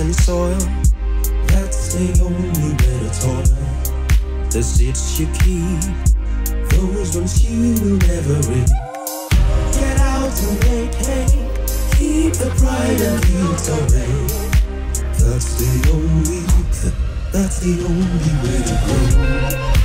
and soil. That's the only way to toil. The seeds you keep, those ones you will never reap. Get out and make hay. Keep the pride and guilt away. That's the only, that's the only way to grow.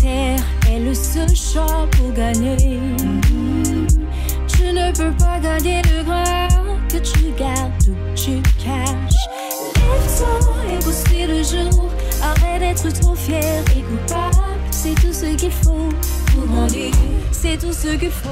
Terre est le seul choix pour gagner. Tu ne peux pas gagner le grain que tu gardes ou tu caches. Lève-toi et bosser le jour. Arrête d'être trop fier et coupable. C'est tout ce qu'il faut pour grandir. C'est tout ce qu'il faut.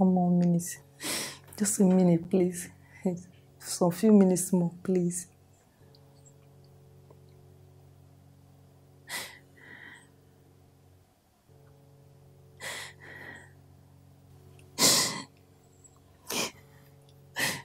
One more minute. Just a minute, please. Some few minutes more, please.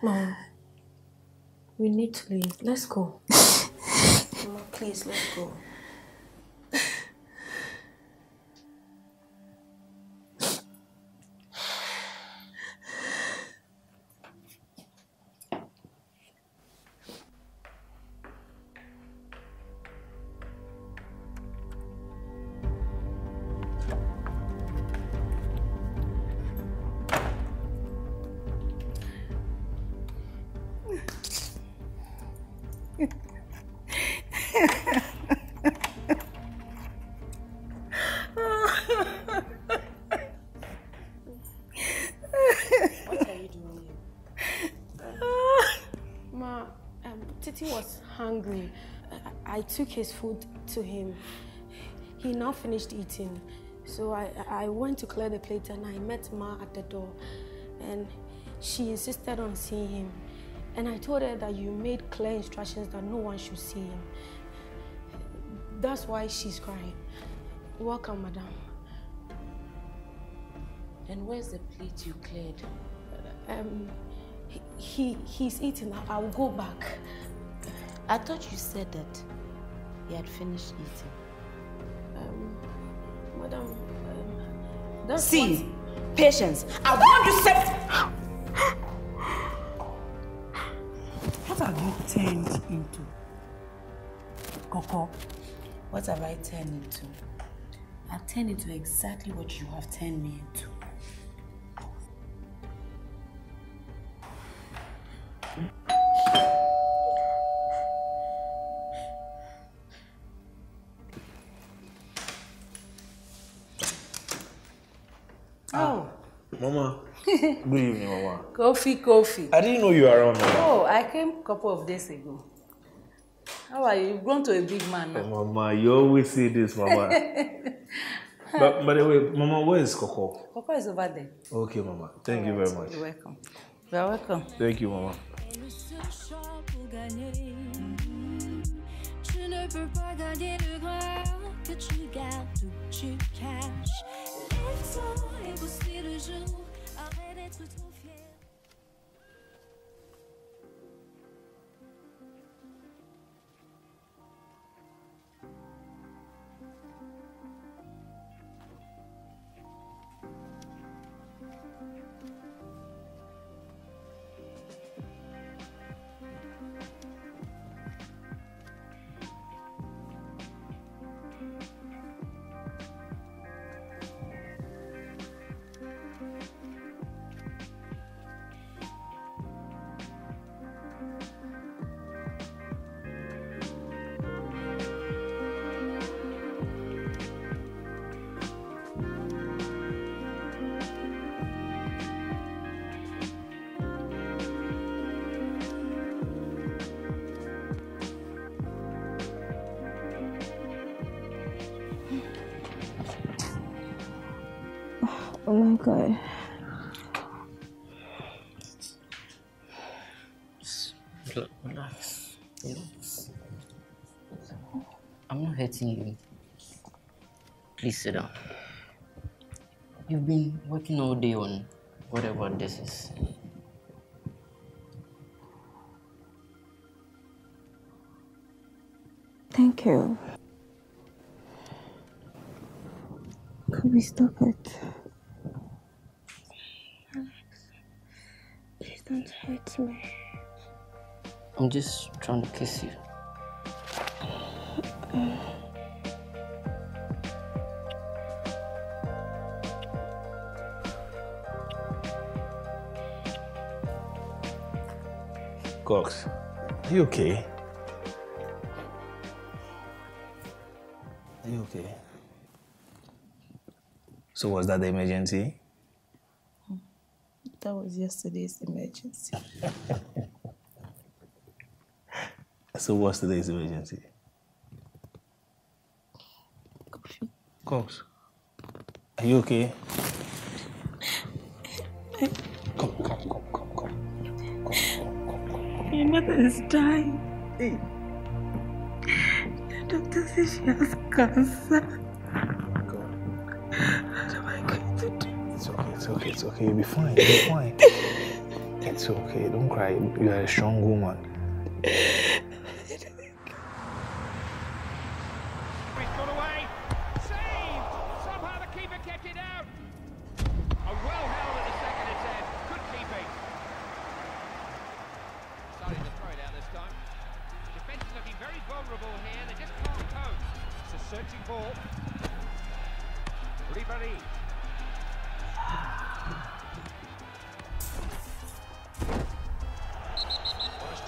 Mom, we need to leave. Let's go. Mama, please, let's go. What are you doing Ma, um, Titi was hungry. I, I took his food to him. He now finished eating. So I, I went to clear the plate and I met Ma at the door. And she insisted on seeing him. And I told her that you made clear instructions that no one should see him. That's why she's crying. Welcome, madam. And where's the plate you cleared? Um, he, he he's eating. I- I'll go back. I thought you said that he had finished eating. Um, madam, um, that's See, patience. I want you to set. What have you turned into? Coco. What have I turned into? I've turned into exactly what you have turned me into. Oh, Mama. Good evening, Mama. Kofi, Kofi. I didn't know you were around, Mama. Oh, I came a couple of days ago. How are you? You've grown to a big man now. Oh, Mama, you always say this, Mama. but by the way, Mama, where is Coco? Coco is over there. Okay, Mama. Thank you very much. You're welcome. You're welcome. Thank you, Mama. le seul choix pour gagner. Tu ne peux pas gagner le grain que tu gardes ou tu caches. Lève-toi et bosser le jour. Arrête d'être trop Relax. Relax. I'm not hurting you. Please sit down. You've been working all day on whatever this is. Thank you. Could we stop it? Please don't hurt me. I'm just trying to kiss you. Cox, are you okay? Are you okay? So was that the emergency? That was yesterday's emergency. So what's today's emergency? Coffee. Cox, are you okay? Come, come, come, come, come. My mother is dying. The doctor says she has cancer. It's okay. You'll be fine, you'll be fine. It's okay, don't cry. You are a strong woman. He's got away.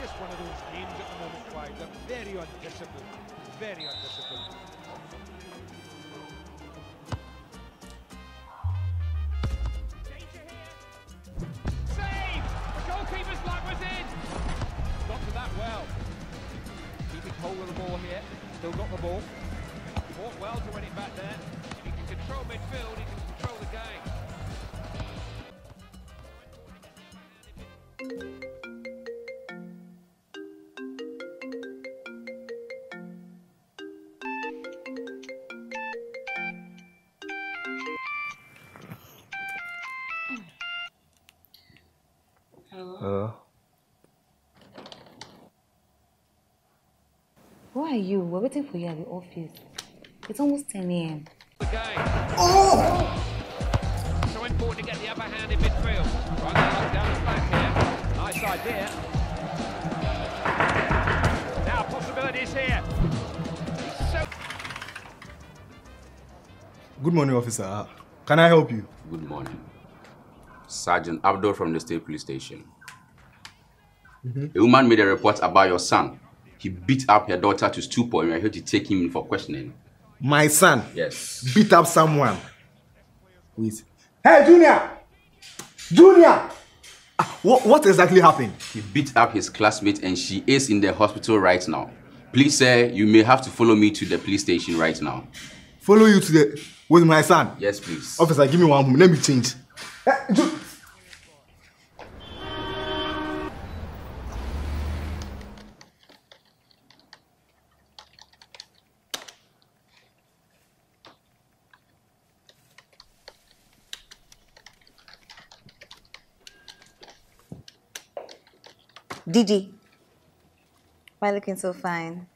Just one of those games at the moment, Clive. They're very undisciplined. Very undisciplined. Are you? We're waiting for you at the office. It's almost 10 a.m. The game. Oh! So important to get the upper hand in midfield. Right now, down the back here. Nice idea. Now, possibilities here. So Good morning, officer. Can I help you? Good morning. Sergeant Abdul from the state police station. Mhm. A woman made a report about your son. He beat up her daughter to stupor and we are here to take him in for questioning. My son Yes. beat up someone. Wait. Hey, Junior! Junior! Ah, what, what exactly happened? He beat up his classmate and she is in the hospital right now. Please, sir, you may have to follow me to the police station right now. Follow you to the with my son. Yes, please. Officer, give me one moment. Let me change. Eh, Didi, why are looking so fine?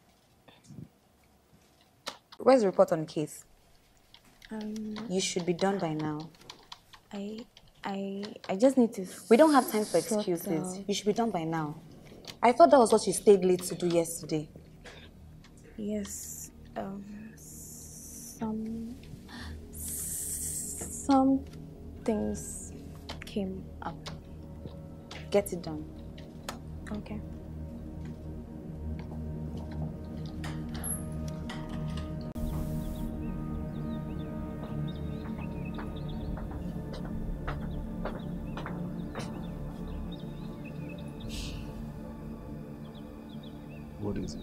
Where's the report on the case? Um, You should be done by now. I, I, I just need to. We don't have time for excuses. You should be done by now. I thought that was what you stayed late to do yesterday. Yes. Um. Some. Some things came up. Get it done. Okay. what is it?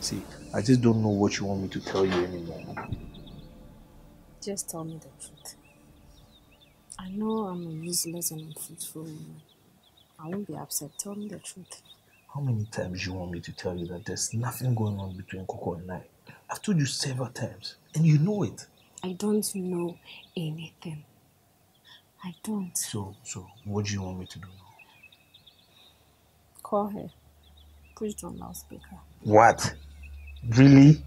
See, I just don't know what you want me to tell you anymore. Just tell me the truth. I know I'm a useless and unfruitful woman. I won't be upset. Tell me the truth. How many times do you want me to tell you that there's nothing going on between Coco and I? I've told you several times, and you know it. I don't know anything. I don't. So, so what do you want me to do now? Call her. Put it on loudspeaker. What? Really?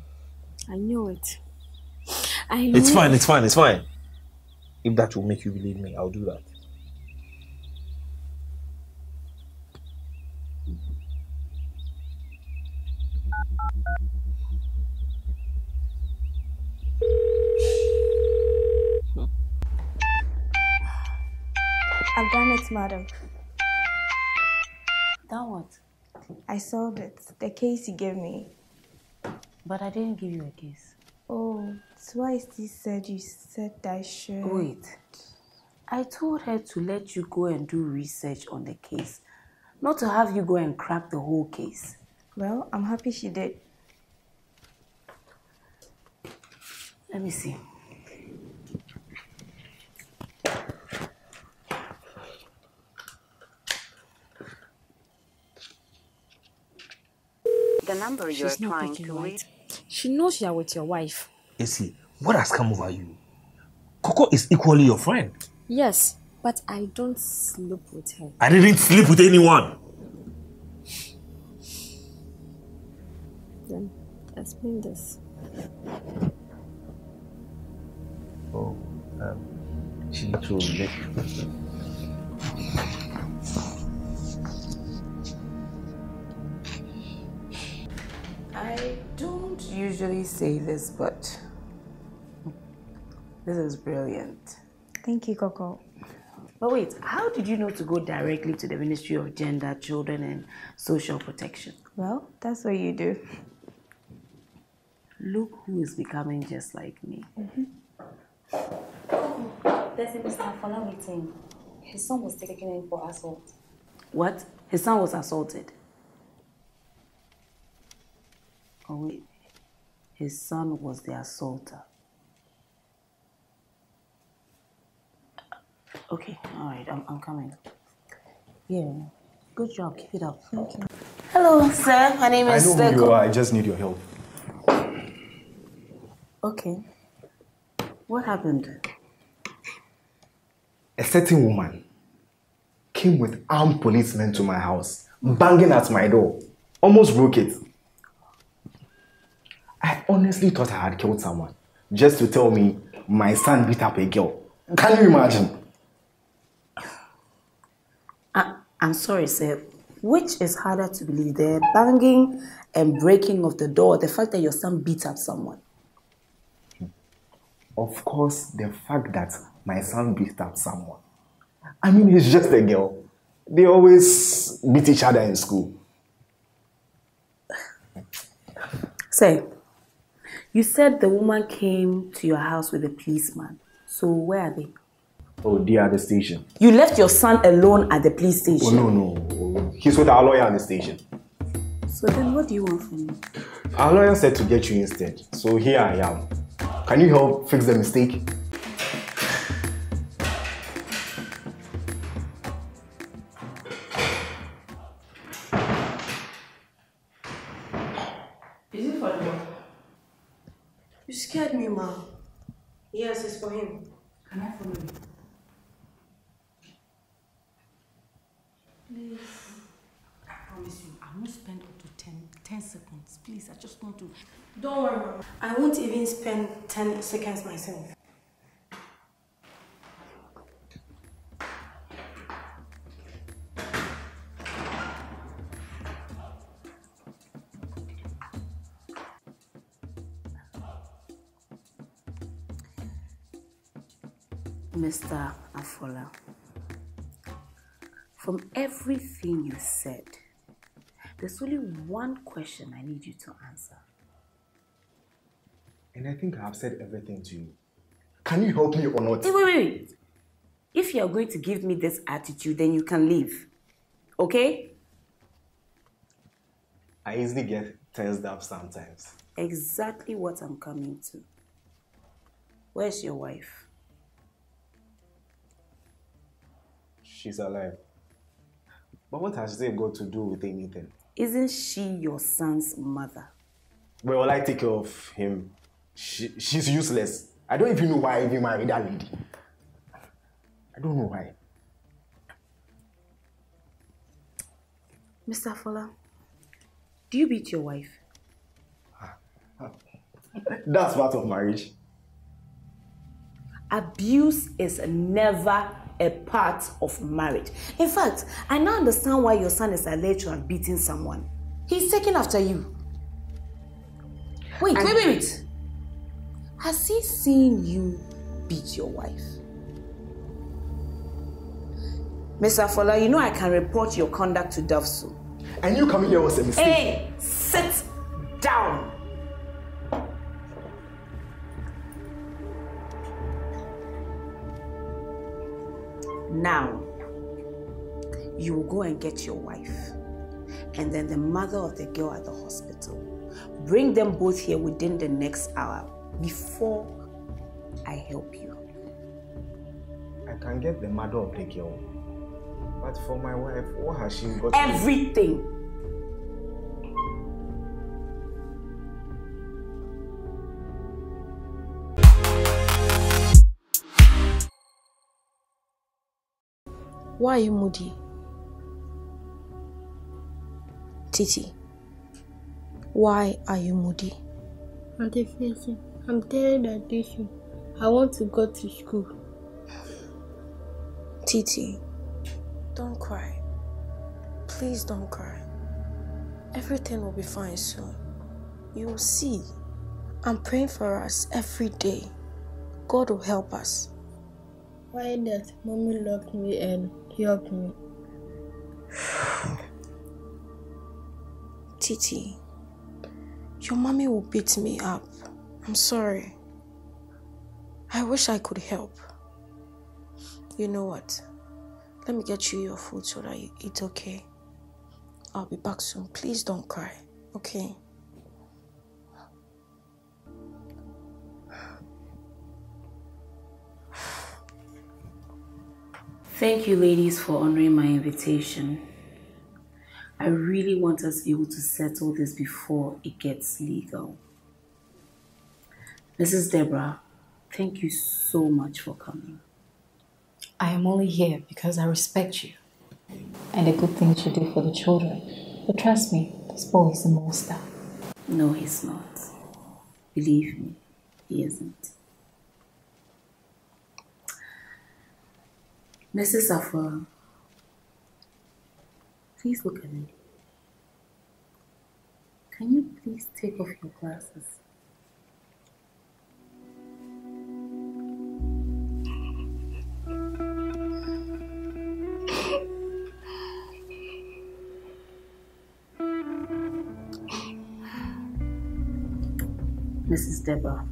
I knew it. I knew It's fine, it's fine, it's fine. If that will make you believe me, I'll do that. I've done it, madam. Done what? I solved it. The case you gave me. But I didn't give you a case. Oh, twice you said you said I should. Wait. I told her to let you go and do research on the case, not to have you go and crack the whole case. Well, I'm happy she did. Let me see. Number you are She's not trying to right. reach. She knows you're with your wife. Esi, what has come over you? Coco is equally your friend. Yes, but I don't sleep with her. I didn't sleep with anyone. Then explain this. Oh, um, she told me. Usually say this, but this is brilliant. Thank you, Coco. But wait, how did you know to go directly to the Ministry of Gender, Children and Social Protection? Well, that's what you do. Look who is becoming just like me. Mm-hmm. There's a Mr. Fola waiting. His son was taken in for assault. What? His son was assaulted. Oh wait, his son was the assaulter. Okay, all right, I'm, I'm coming. Yeah, good job. Keep it up. Thank you. Hello, sir. My name is... I is know who you are. I just need your help. Okay. What happened? A certain woman came with armed policemen to my house, banging at my door. Almost broke it. Honestly thought I had killed someone just to tell me my son beat up a girl. Can you imagine? I, I'm sorry, sir. Which is harder to believe, the banging and breaking of the door, the fact that your son beat up someone? Of course, the fact that my son beat up someone. I mean, he's just a girl. They always beat each other in school. Say, you said the woman came to your house with a policeman. So where are they? Oh, they are at the station. You left your son alone at the police station. Oh, no, no. He's with our lawyer at the station. So then what do you want from me? Our lawyer said to get you instead. So here I am. Can you help fix the mistake? Please. I promise you, I won't spend up to 10, 10 seconds. Please, I just want to. Don't worry. I won't even spend 10 seconds myself. Mr. Afola, from everything you said, there's only one question I need you to answer. And I think I've said everything to you. Can you help me or not? Wait, wait, wait. If you're going to give me this attitude, then you can leave. Okay? I easily get tensed up sometimes. Exactly what I'm coming to. Where's your wife? She's alive. But what has they got to do with anything? Isn't she your son's mother? Where will I take care of him? She, she's useless. I don't even know why I even married that lady. I don't know why. Mr. Fola, do you beat your wife? That's part of marriage. Abuse is never a part of marriage. In fact, I now understand why your son is alleged to have beaten someone. He's taking after you. Wait, And- wait, wait, wait. Has he seen you beat your wife? Mr. Fola, you know I can report your conduct to DOVSU. And you coming here was a mistake. Hey, sit down. Now, you will go and get your wife and then the mother of the girl at the hospital. Bring them both here within the next hour before I help you. I can get the mother of the girl. But for my wife, what has she got? Everything. Why are you moody? Titi, why are you moody? Auntie Fancy, I'm tired of this. I want to go to school. Titi, don't cry. Please don't cry. Everything will be fine soon. You will see. I'm praying for us every day. God will help us. Why does mommy lock me and help me? Titi, your mommy will beat me up. I'm sorry. I wish I could help. You know what? Let me get you your food so that you eat, okay? I'll be back soon. Please don't cry, okay? Thank you, ladies, for honoring my invitation. I really want us able to settle this before it gets legal. Mrs. Deborah, thank you so much for coming. I am only here because I respect you and the good things you do for the children. But trust me, this boy is a monster. No, he's not. Believe me, he isn't. Mrs. Afua, please look at me. Can you please take off your glasses? Mrs. Deborah,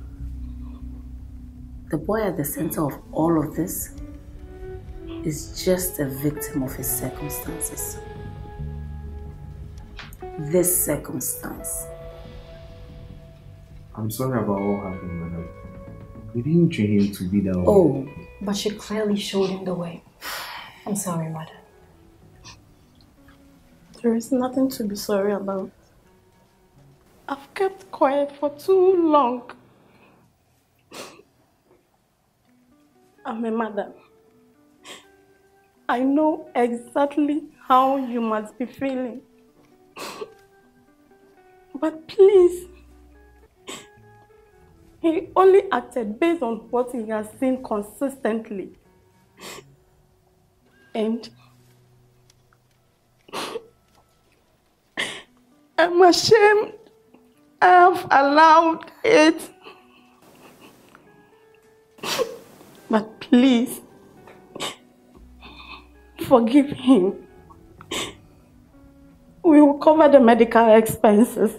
the boy at the center of all of this is just a victim of his circumstances. This circumstance. I'm sorry about what happened, madam. We didn't train him to be that way. Oh, but she clearly showed him the way. I'm sorry, mother. There is nothing to be sorry about. I've kept quiet for too long. I'm a mother. I know exactly how you must be feeling. But please, he only acted based on what he has seen consistently. And I'm ashamed I've allowed it. But please, forgive him. We will cover the medical expenses.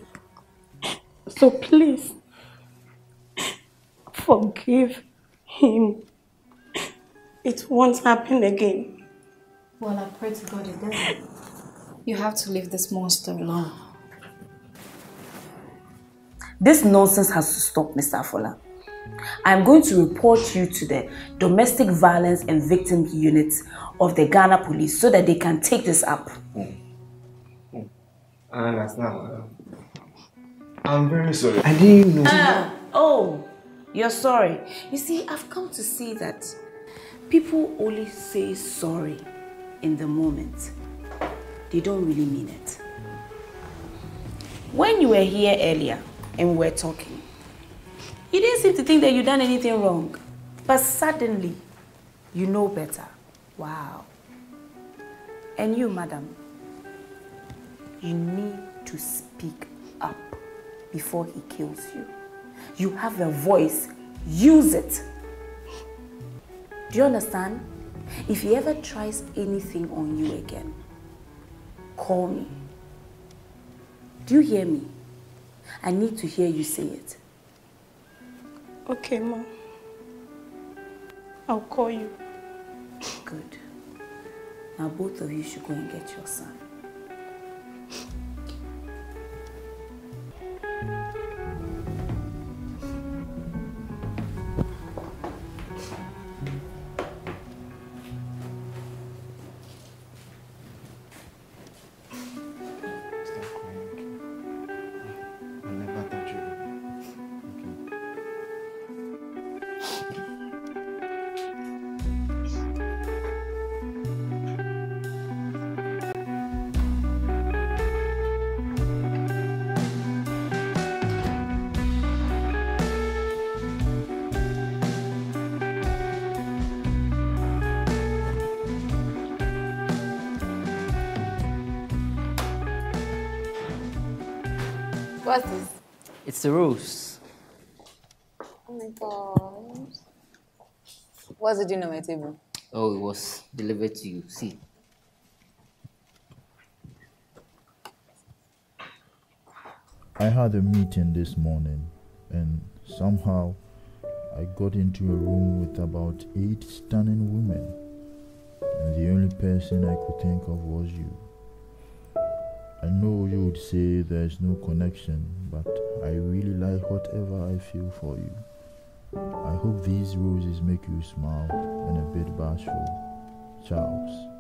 So please, forgive him. It won't happen again. Well, I pray to God it doesn't. You have to leave this monster alone. This nonsense has to stop, Mr. Afola. I'm going to report you to the Domestic Violence and Victims Unit of the Ghana Police so that they can take this up. I understand. I'm very sorry. I didn't know. Ah, oh, you're sorry. You see, I've come to see that people only say sorry in the moment. They don't really mean it. When you were here earlier and we were talking, you didn't seem to think that you'd done anything wrong. But suddenly, you know better. Wow. And you, madam, you need to speak up before he kills you. You have a voice, use it. Do you understand? If he ever tries anything on you again, call me. Do you hear me? I need to hear you say it. Okay, Mom. I'll call you. Good. Now both of you should go and get your son. What's this? It's the rose. Oh my god. What's it doing on my table? Oh, it was delivered to you. See. I had a meeting this morning and somehow I got into a room with about eight stunning women. And the only person I could think of was you. I know you would say there's no connection, but I really like whatever I feel for you. I hope these roses make you smile and a bit bashful. Charles.